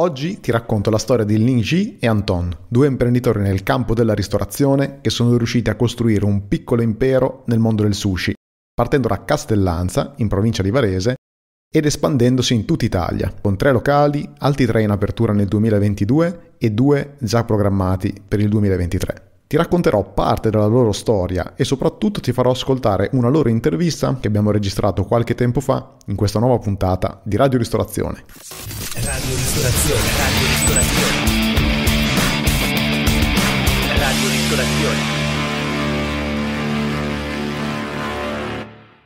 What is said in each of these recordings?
Oggi ti racconto la storia di Ling Ji e Anton, due imprenditori nel campo della ristorazione che sono riusciti a costruire un piccolo impero nel mondo del sushi, partendo da Castellanza, in provincia di Varese, ed espandendosi in tutta Italia, con tre locali, altri tre in apertura nel 2022 e due già programmati per il 2023. Ti racconterò parte della loro storia e soprattutto ti farò ascoltare una loro intervista che abbiamo registrato qualche tempo fa in questa nuova puntata di Radio Ristorazione. Radio Ristorazione, Radio Ristorazione. Radio Ristorazione.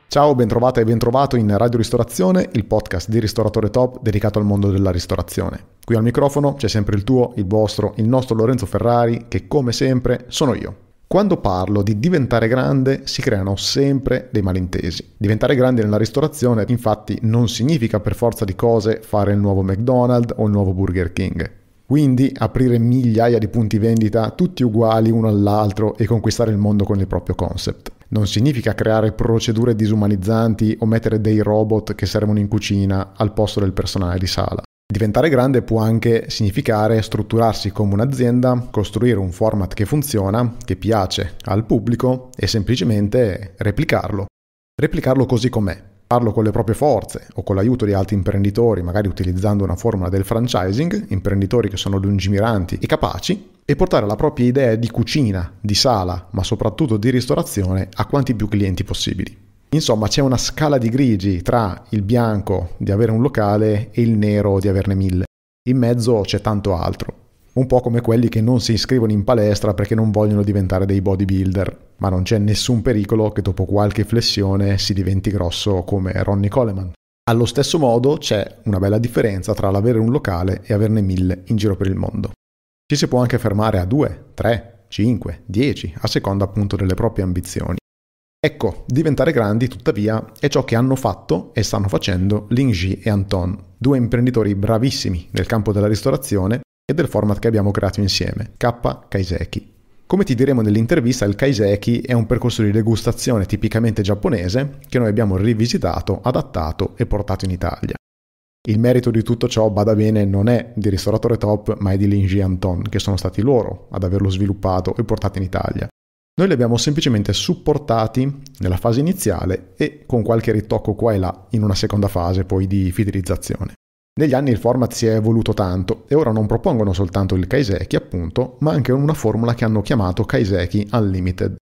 Ciao, bentrovata e bentrovato in Radio Ristorazione, il podcast di Ristoratore Top dedicato al mondo della ristorazione. Qui al microfono c'è sempre il tuo, il vostro, il nostro Lorenzo Ferrari, che come sempre sono io. Quando parlo di diventare grande si creano sempre dei malintesi. Diventare grande nella ristorazione infatti non significa per forza di cose fare il nuovo McDonald's o il nuovo Burger King. Quindi aprire migliaia di punti vendita tutti uguali uno all'altro e conquistare il mondo con il proprio concept non significa creare procedure disumanizzanti o mettere dei robot che servono in cucina al posto del personale di sala. Diventare grande può anche significare strutturarsi come un'azienda, costruire un format che funziona, che piace al pubblico e semplicemente replicarlo. Replicarlo così com'è, farlo con le proprie forze o con l'aiuto di altri imprenditori, magari utilizzando una formula del franchising, imprenditori che sono lungimiranti e capaci, e portare la propria idea di cucina, di sala, ma soprattutto di ristorazione a quanti più clienti possibili. Insomma, c'è una scala di grigi tra il bianco di avere un locale e il nero di averne mille. In mezzo c'è tanto altro. Un po' come quelli che non si iscrivono in palestra perché non vogliono diventare dei bodybuilder, ma non c'è nessun pericolo che dopo qualche flessione si diventi grosso come Ronnie Coleman. Allo stesso modo c'è una bella differenza tra l'avere un locale e averne mille in giro per il mondo. Ci si può anche fermare a 2, 3, 5, 10, a seconda appunto delle proprie ambizioni. Ecco, diventare grandi, tuttavia, è ciò che hanno fatto e stanno facendo Lingji e Anton, due imprenditori bravissimi nel campo della ristorazione e del format che abbiamo creato insieme, K Kaiseki. Come ti diremo nell'intervista, il Kaiseki è un percorso di degustazione tipicamente giapponese che noi abbiamo rivisitato, adattato e portato in Italia. Il merito di tutto ciò, bada bene, non è di Ristoratore Top, ma è di Linji Anton, che sono stati loro ad averlo sviluppato e portato in Italia. Noi li abbiamo semplicemente supportati nella fase iniziale e con qualche ritocco qua e là in una seconda fase poi di fidelizzazione. Negli anni il format si è evoluto tanto e ora non propongono soltanto il Kaiseki appunto, ma anche una formula che hanno chiamato Kaiseki Unlimited,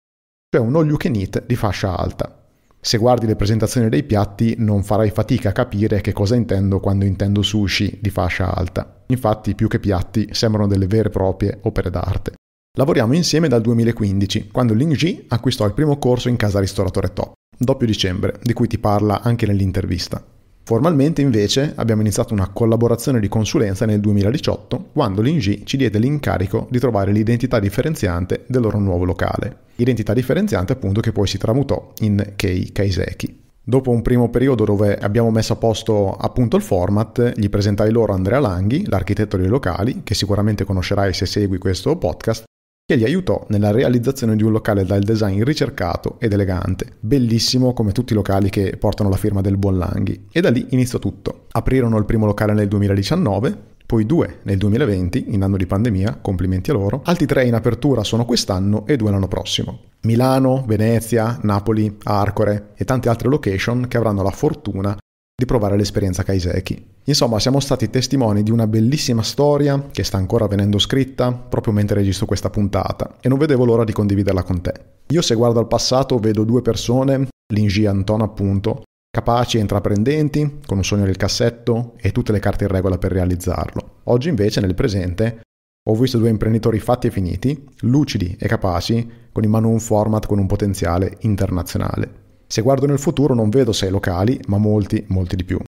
cioè un all you can eat di fascia alta. Se guardi le presentazioni dei piatti non farai fatica a capire che cosa intendo quando intendo sushi di fascia alta. Infatti più che piatti sembrano delle vere e proprie opere d'arte. Lavoriamo insieme dal 2015, quando Ling acquistò il primo corso in casa ristoratore top, doppio dicembre, di cui ti parla anche nell'intervista. Formalmente invece abbiamo iniziato una collaborazione di consulenza nel 2018 quando l'Ingi ci diede l'incarico di trovare l'identità differenziante del loro nuovo locale. Identità differenziante appunto che poi si tramutò in Kei Kaiseki. Dopo un primo periodo dove abbiamo messo a posto appunto il format, gli presentai loro Andrea Langhi, l'architetto dei locali, che sicuramente conoscerai se segui questo podcast, che gli aiutò nella realizzazione di un locale dal design ricercato ed elegante, bellissimo come tutti i locali che portano la firma del buon Langhi. E da lì iniziò tutto. Aprirono il primo locale nel 2019, poi due nel 2020, in anno di pandemia, complimenti a loro, altri tre in apertura sono quest'anno e due l'anno prossimo. Milano, Venezia, Napoli, Arcore e tante altre location che avranno la fortuna di provare l'esperienza Kaiseki. Insomma, siamo stati testimoni di una bellissima storia che sta ancora venendo scritta proprio mentre registro questa puntata e non vedevo l'ora di condividerla con te. Io se guardo al passato vedo due persone, Linji e Anton appunto, capaci e intraprendenti, con un sogno nel cassetto e tutte le carte in regola per realizzarlo. Oggi invece, nel presente, ho visto due imprenditori fatti e finiti, lucidi e capaci, con in mano un format con un potenziale internazionale. Se guardo nel futuro non vedo sei locali, ma molti, molti di più.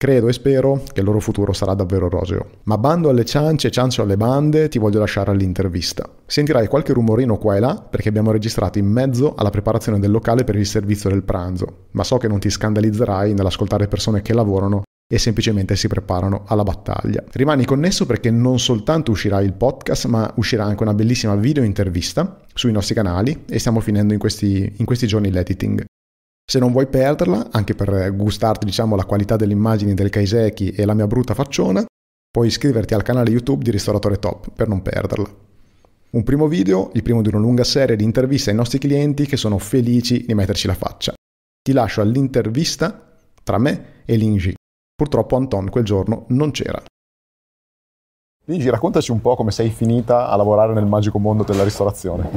Credo e spero che il loro futuro sarà davvero roseo. Ma bando alle ciance e ciancio alle bande, ti voglio lasciare all'intervista. Sentirai qualche rumorino qua e là perché abbiamo registrato in mezzo alla preparazione del locale per il servizio del pranzo, ma so che non ti scandalizzerai nell'ascoltare persone che lavorano e semplicemente si preparano alla battaglia. Rimani connesso perché non soltanto uscirà il podcast, ma uscirà anche una bellissima video intervista sui nostri canali e stiamo finendo in questi, in questi giorni l'editing. Se non vuoi perderla, anche per gustarti diciamo, la qualità delle immagini del Kaiseki e la mia brutta facciona, Puoi iscriverti al canale YouTube di Ristoratore Top per non perderla. Un primo video, il primo di una lunga serie di interviste ai nostri clienti che sono felici di metterci la faccia. Ti lascio all'intervista tra me e Lingi. Purtroppo Anton quel giorno non c'era. Lingi, raccontaci un po' come sei finita a lavorare nel magico mondo della ristorazione.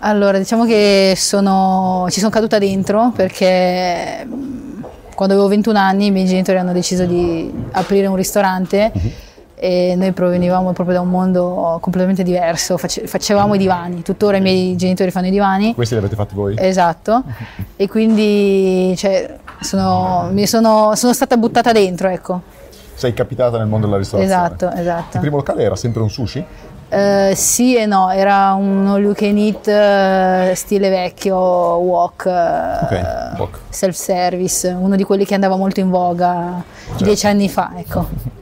Allora, diciamo che sono, ci sono caduta dentro perché mm, quando avevo 21 anni i miei genitori hanno deciso di aprire un ristorante uh-huh. e noi provenivamo proprio da un mondo completamente diverso, Face, facevamo i divani, tuttora i miei genitori fanno i divani. Questi li avete fatti voi? Esatto, e quindi cioè, sono, sono, sono stata buttata dentro, ecco sei capitata nel mondo della ristorazione. Esatto, esatto. Il primo locale era sempre un sushi? Uh, sì e no, era un all you can eat uh, stile vecchio, wok, uh, okay, wok, self service, uno di quelli che andava molto in voga certo. dieci anni fa. Ecco.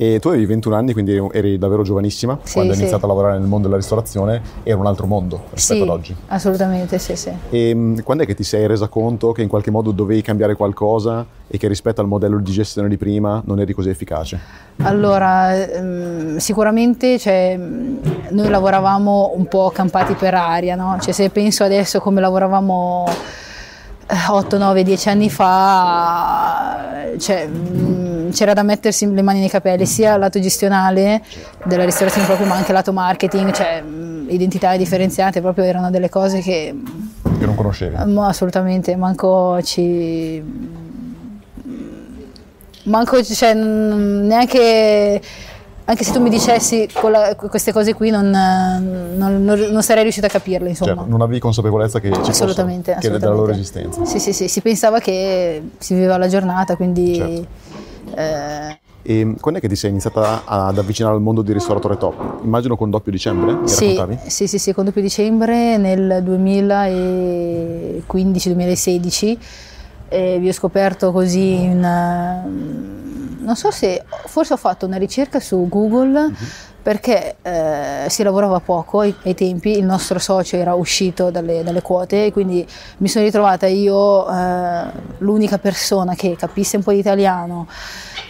E tu avevi 21 anni, quindi eri davvero giovanissima sì, quando hai sì. iniziato a lavorare nel mondo della ristorazione, era un altro mondo rispetto sì, ad oggi. Assolutamente, sì, sì. E mm, quando è che ti sei resa conto che in qualche modo dovevi cambiare qualcosa e che rispetto al modello di gestione di prima non eri così efficace? Allora, mm, sicuramente cioè, mm, noi lavoravamo un po' campati per aria, no? Cioè, se penso adesso come lavoravamo 8, 9, 10 anni fa, cioè, c'era da mettersi le mani nei capelli, sia al lato gestionale della ristorazione proprio, ma anche lato marketing, cioè identità differenziate, proprio erano delle cose che... Che non conoscevi? No, assolutamente, manco ci... Manco, cioè, neanche anche se tu mi dicessi la, queste cose qui non, non, non, non, sarei riuscita a capirle insomma. Cioè, non avevi consapevolezza che ci assolutamente, fosse, che della loro esistenza. Sì, sì, sì, si pensava che si viveva la giornata, quindi... Certo. Eh... E quando è che ti sei iniziata ad avvicinare al mondo di ristoratore top? Immagino con doppio dicembre, mi sì, Sì, sì, sì, con doppio dicembre nel 2015-2016 eh, vi ho scoperto così in, non so se, forse ho fatto una ricerca su Google uh-huh. Perché eh, si lavorava poco ai, ai, tempi, il nostro socio era uscito dalle, dalle quote e quindi mi sono ritrovata io eh, l'unica persona che capisse un po' di italiano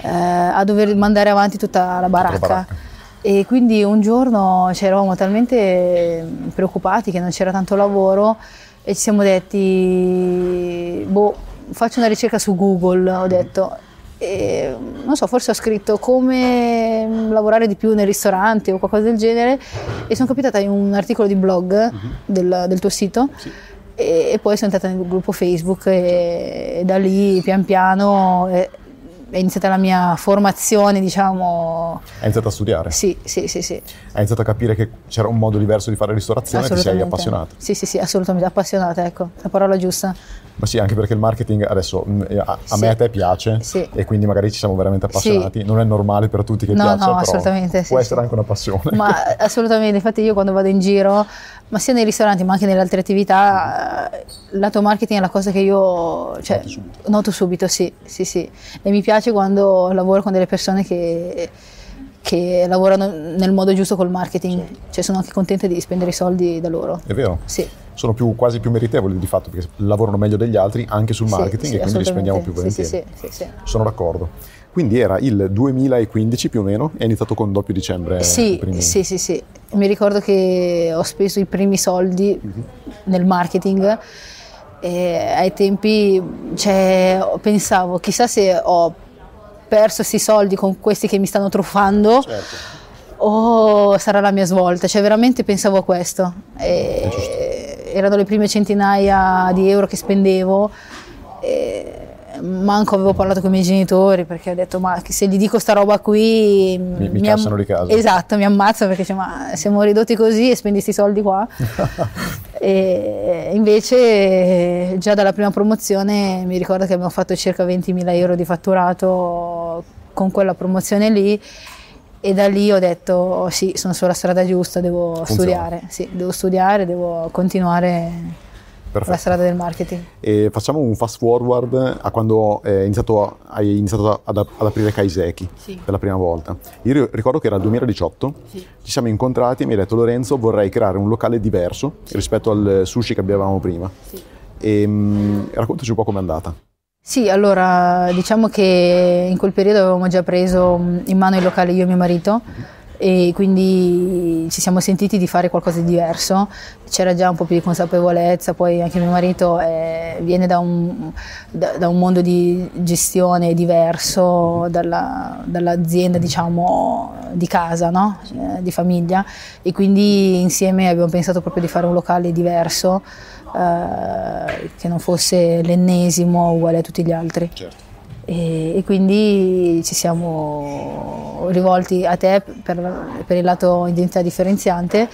eh, a dover mandare avanti tutta la baracca. La baracca. E quindi un giorno ci eravamo talmente preoccupati che non c'era tanto lavoro e ci siamo detti, boh, faccio una ricerca su Google, ho detto, e, non so, forse ho scritto come lavorare di più nei ristoranti o qualcosa del genere e sono capitata in un articolo di blog uh-huh. del, del, tuo sito sì. e, e, poi sono entrata nel gruppo Facebook e, e da lì pian piano è iniziata la mia formazione, diciamo. Hai iniziato a studiare? Sì, sì, sì, sì. Hai iniziato a capire che c'era un modo diverso di fare ristorazione e ti sei appassionata? Sì, sì, sì, assolutamente, appassionata, ecco, la parola giusta. Ma sì, anche perché il marketing adesso mm, a, a sì. me e a te piace sì. e quindi magari ci siamo veramente appassionati. Sì. Non è normale per tutti che no, piaccia, no, assolutamente, può essere anche una passione. Ma assolutamente, infatti io quando vado in giro, ma sia nei ristoranti ma anche nelle altre attività, il lato marketing è la cosa che io cioè, noto, subito. noto subito, sì, sì, sì. E mi piace quando lavoro con delle persone che che lavorano nel modo giusto col marketing, sì. cioè sono anche contenta di spendere i soldi da loro. È vero? Sì. Sono più, quasi più meritevoli di fatto perché lavorano meglio degli altri anche sul marketing sì, sì, e quindi li spendiamo più volentieri. Sì, sì, Sono d'accordo. Quindi era il 2015 più o meno, è iniziato con doppio dicembre? Sì, sì, sì, sì. Mi ricordo che ho speso i primi soldi uh-huh. nel marketing e ai tempi cioè, pensavo chissà se ho perso questi soldi con questi che mi stanno truffando certo. o sarà la mia svolta, cioè veramente pensavo a questo. E erano le prime centinaia di euro che spendevo. E manco avevo parlato con i miei genitori perché ho detto ma se gli dico sta roba qui mi, mi, mi am- di casa esatto mi ammazzano perché cioè, ma siamo ridotti così e spendi questi soldi qua e invece già dalla prima promozione mi ricordo che abbiamo fatto circa 20.000 euro di fatturato con quella promozione lì e da lì ho detto oh, sì sono sulla strada giusta devo Funziona. studiare sì, devo studiare devo continuare Perfetto. la strada del marketing. E facciamo un fast forward a quando iniziato, hai iniziato ad, ad aprire Kaiseki sì. per la prima volta. Io ricordo che era il 2018, sì. ci siamo incontrati e mi hai detto Lorenzo vorrei creare un locale diverso sì. rispetto al sushi che avevamo prima. E, mh, raccontaci un po' com'è andata. Sì, allora diciamo che in quel periodo avevamo già preso in mano il locale io e mio marito e quindi ci siamo sentiti di fare qualcosa di diverso, c'era già un po' più di consapevolezza, poi anche mio marito è, viene da un, da, da un, mondo di gestione diverso dalla, dall'azienda diciamo di casa, no? eh, di famiglia e quindi insieme abbiamo pensato proprio di fare un locale diverso eh, che non fosse l'ennesimo uguale a tutti gli altri. Certo e, e, quindi ci siamo rivolti a te per, per il lato identità differenziante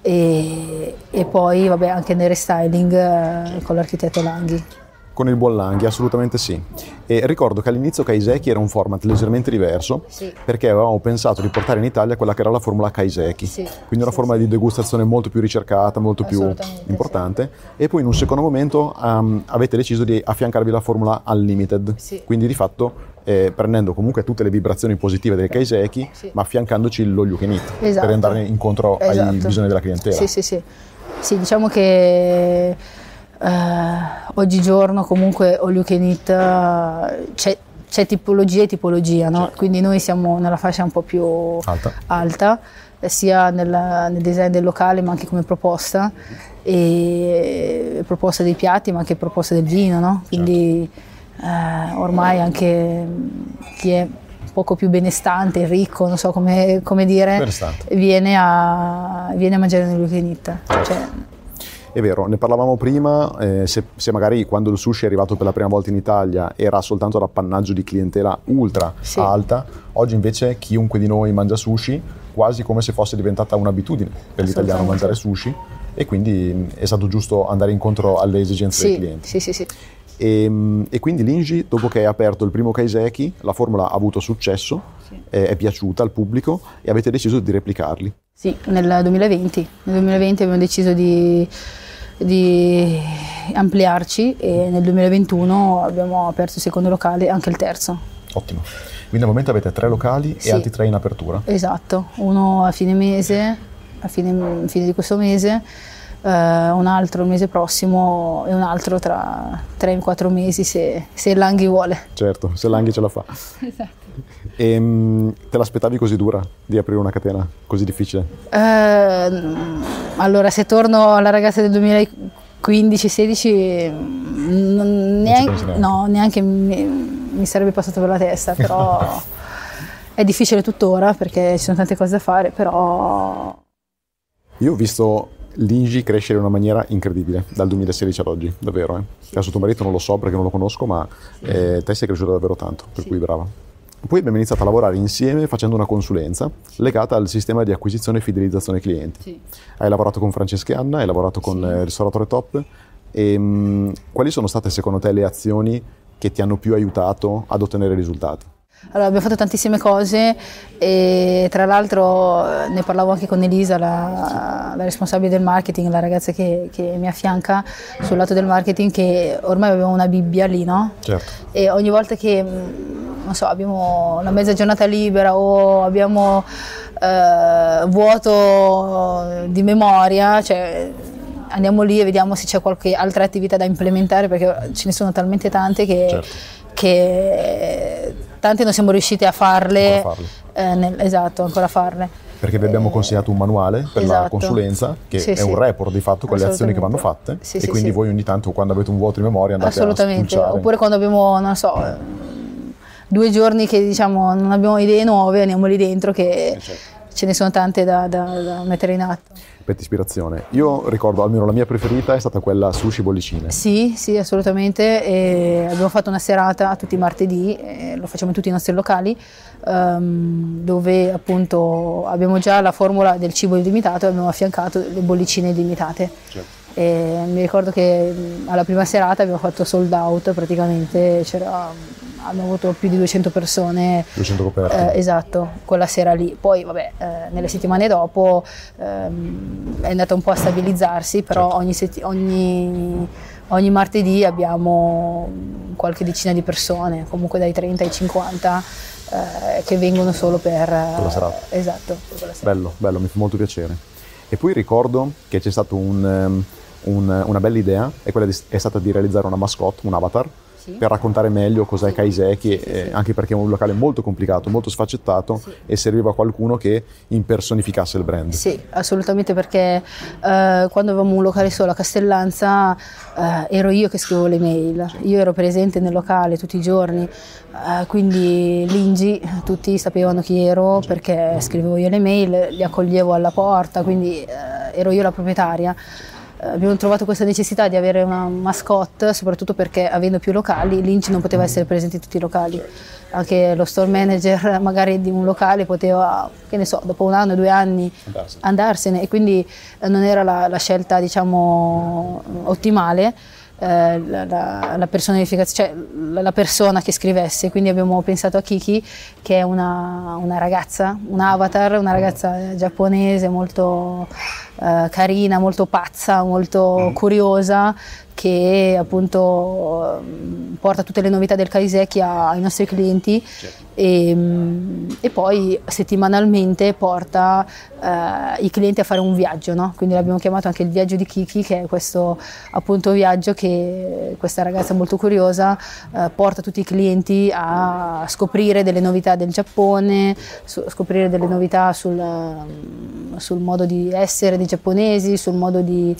e, e poi vabbè, anche nel restyling eh, con l'architetto Langhi. Con il buon Langhi, assolutamente sì. E ricordo che all'inizio Kaiseki era un format leggermente diverso sì. perché avevamo pensato di portare in Italia quella che era la formula Kaiseki, sì. quindi una sì, formula di degustazione molto più ricercata, molto più importante. E poi in un secondo momento um, avete deciso di affiancarvi la formula Unlimited, quindi di fatto eh, prendendo comunque tutte le vibrazioni positive del Kaiseki, ma affiancandoci lo You Can Eat esatto. per andare incontro esatto. ai bisogni della clientela. Sì, sì, sì. Sì, diciamo che oggigiorno comunque all you can eat uh, c'è, c'è, tipologia e tipologia, no? certo. quindi noi siamo nella fascia un po' più alta, alta eh, sia nel, nel, design del locale ma anche come proposta, e proposta dei piatti ma anche proposta del vino, no? quindi certo. eh, ormai anche chi è poco più benestante, ricco, non so come, come dire, viene a, viene a, mangiare nell'Ucrainita. Certo. Cioè, è vero, ne parlavamo prima, eh, se, se, magari quando il sushi è arrivato per la prima volta in Italia era soltanto l'appannaggio di clientela ultra sì. alta, oggi invece chiunque di noi mangia sushi quasi come se fosse diventata un'abitudine per l'italiano mangiare sushi e quindi è stato giusto andare incontro alle esigenze sì, dei clienti. Sì, sì, sì. E, ehm, e, quindi l'Ingi, dopo che hai aperto il primo Kaiseki, la formula ha avuto successo, sì. è, è, piaciuta al pubblico e avete deciso di replicarli. Sì, nel 2020. Nel 2020 abbiamo deciso di di ampliarci e nel 2021 abbiamo aperto il secondo locale e anche il terzo. Ottimo. Quindi al momento avete tre locali sì. e altri tre in apertura? Esatto, uno a fine mese, a fine, fine di questo mese, uh, un altro il mese prossimo e un altro tra 3-4 mesi se, se Langhi vuole. Certo, se Langhi ce la fa. esatto. E, ehm, te l'aspettavi così dura di aprire una catena così difficile? Eh, allora, se torno alla ragazza del 2015-16, neanche, no, neanche mi, mi, sarebbe passato per la testa, però è difficile tuttora perché ci sono tante cose da fare, però... Io ho visto l'Ingi crescere in una maniera incredibile dal 2016 ad oggi, davvero. Eh. Caso tuo marito non lo so perché non lo conosco, ma eh, te sei cresciuto davvero tanto, per sì. cui brava. Poi abbiamo iniziato a lavorare insieme facendo una consulenza legata al sistema di acquisizione e fidelizzazione clienti. Sì. Hai lavorato con Francesca e Anna, hai lavorato con sì. Eh, Ristoratore Top. E, mh, mm, quali sono state secondo te le azioni che ti hanno più aiutato ad ottenere risultati? Allora, abbiamo fatto tantissime cose e tra l'altro eh, ne parlavo anche con Elisa, la, la responsabile del marketing, la ragazza che, che, mi affianca sul lato del marketing, che ormai abbiamo una Bibbia lì, no? Certo. E ogni volta che mm, non so, abbiamo una mezza giornata libera o abbiamo eh, vuoto di memoria, cioè andiamo lì e vediamo se c'è qualche altra attività da implementare perché ce ne sono talmente tante che, certo. che tante non siamo riusciti a farle. Eh, nel, esatto, ancora farle. Perché vi abbiamo consegnato un manuale per esatto. la consulenza, che sì, è sì. un report di fatto con le azioni che vanno fatte, sì, e quindi voi ogni tanto quando avete un vuoto di memoria andate a Assolutamente, oppure quando abbiamo, non so due giorni che diciamo non abbiamo idee nuove, andiamo lì dentro che eh, certo. ce ne sono tante da, da, da mettere in atto. Per ispirazione. Io ricordo almeno la mia preferita è stata quella sushi bollicine. Sì, sì, assolutamente. E abbiamo fatto una serata tutti i martedì, lo facciamo in tutti i nostri locali, um, dove appunto abbiamo già la formula del cibo illimitato e abbiamo affiancato le bollicine illimitate. Certo. E mi ricordo che alla prima serata abbiamo fatto sold out praticamente, c'era hanno avuto più di 200 persone. 200 coperte. Eh, esatto, quella sera lì. Poi, vabbè, eh, nelle settimane dopo ehm, è andata un po' a stabilizzarsi, però certo. ogni, seti- ogni, ogni, martedì abbiamo qualche decina di persone, comunque dai 30 ai 50, eh, che vengono solo per... Per la serata. esatto. Bello, bello, mi fa molto piacere. E poi ricordo che c'è stata un, um, un, una bella idea, quella di, è stata di realizzare una mascotte, un avatar, sì. per raccontare meglio cos'è sì. Kaiseki, sì, eh, anche perché è un locale molto complicato, molto sfaccettato e serviva qualcuno che impersonificasse il brand. Sì, assolutamente perché eh, quando avevamo un locale solo a Castellanza eh, ero io che scrivevo le mail, io ero presente nel locale tutti i giorni, eh, quindi l'Ingi tutti sapevano chi ero perché scrivevo io le mail, li accoglievo alla porta, quindi eh, ero io la proprietaria abbiamo trovato questa necessità di avere una mascotte, soprattutto perché avendo più locali, Lynch non poteva essere presente in tutti i locali. Anche lo store manager magari di un locale poteva, che ne so, dopo un anno, due anni andarsene, andarsene e quindi eh, non era la, la scelta, diciamo, ottimale. Eh, la, la, la, cioè la, persona che scrivesse, quindi abbiamo pensato a Kiki che è una, una ragazza, un avatar, una ragazza giapponese molto eh, carina, molto pazza, molto mm. curiosa, che appunto mm, porta tutte le novità del Kaiseki ai nostri clienti certo. e, mm, e, poi settimanalmente porta uh, i clienti a fare un viaggio, no? quindi l'abbiamo chiamato anche il viaggio di Kiki che è questo appunto viaggio che questa ragazza molto curiosa uh, porta tutti i clienti a scoprire delle novità del Giappone, su, scoprire delle novità sul, sul, modo di essere dei giapponesi, sul modo di,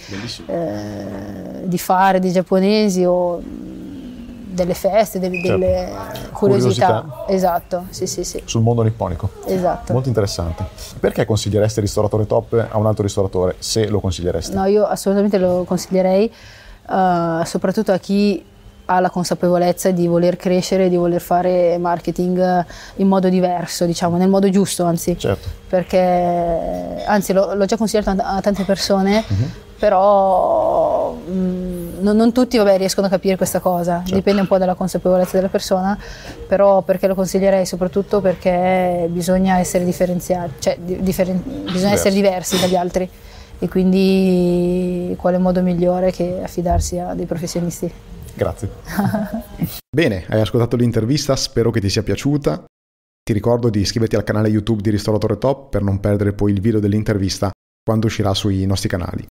eh, di fare fare dei giapponesi o delle feste, delle, certo. delle curiosità. curiosità. Esatto, sì, sì, sì. Sul mondo nipponico. Esatto. Molto interessante. Perché consiglieresti il ristoratore top a un altro ristoratore, se lo consiglieresti? No, io assolutamente lo consiglierei, uh, soprattutto a chi ha la consapevolezza di voler crescere, di voler fare marketing in modo diverso, diciamo, nel modo giusto, anzi. Certo. Perché, anzi, l'ho, l'ho già consigliato a tante persone, uh-huh. però mh, mm, non, non, tutti vabbè, riescono a capire questa cosa, certo. dipende un po' dalla consapevolezza della persona, però perché lo consiglierei soprattutto perché bisogna essere differenziati, cioè differen- bisogna Diverso. essere diversi dagli altri e quindi quale modo migliore che affidarsi a dei professionisti. Grazie. Bene, hai ascoltato l'intervista, spero che ti sia piaciuta. Ti ricordo di iscriverti al canale YouTube di Ristoratore Top per non perdere poi il video dell'intervista quando uscirà sui nostri canali.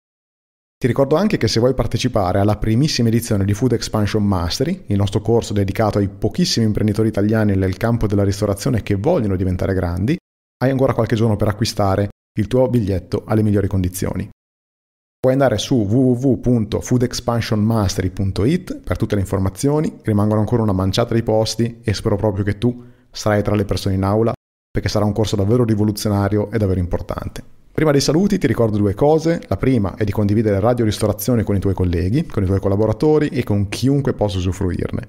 Ti ricordo anche che se vuoi partecipare alla primissima edizione di Food Expansion Mastery, il nostro corso dedicato ai pochissimi imprenditori italiani nel campo della ristorazione che vogliono diventare grandi, hai ancora qualche giorno per acquistare il tuo biglietto alle migliori condizioni. Puoi andare su www.foodexpansionmastery.it per tutte le informazioni, rimangono ancora una manciata di posti e spero proprio che tu sarai tra le persone in aula perché sarà un corso davvero rivoluzionario e davvero importante. Prima dei saluti ti ricordo due cose. La prima è di condividere Radio Ristorazione con i tuoi colleghi, con i tuoi collaboratori e con chiunque possa usufruirne.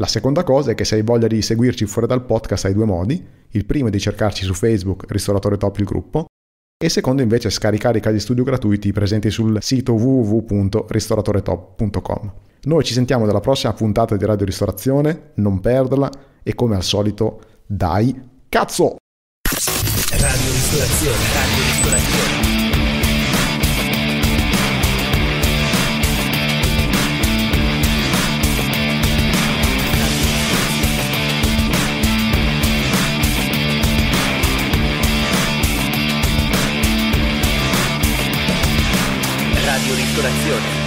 La seconda cosa è che se hai voglia di seguirci fuori dal podcast hai due modi. Il primo è di cercarci su Facebook Ristoratore Top il gruppo e secondo invece scaricare i casi studio gratuiti presenti sul sito www.ristoratore.top.com. Noi ci sentiamo nella prossima puntata di Radio Ristorazione, non perderla e come al solito, dai cazzo! Radio Ristorazione, Radio Ristorazione. ristorazione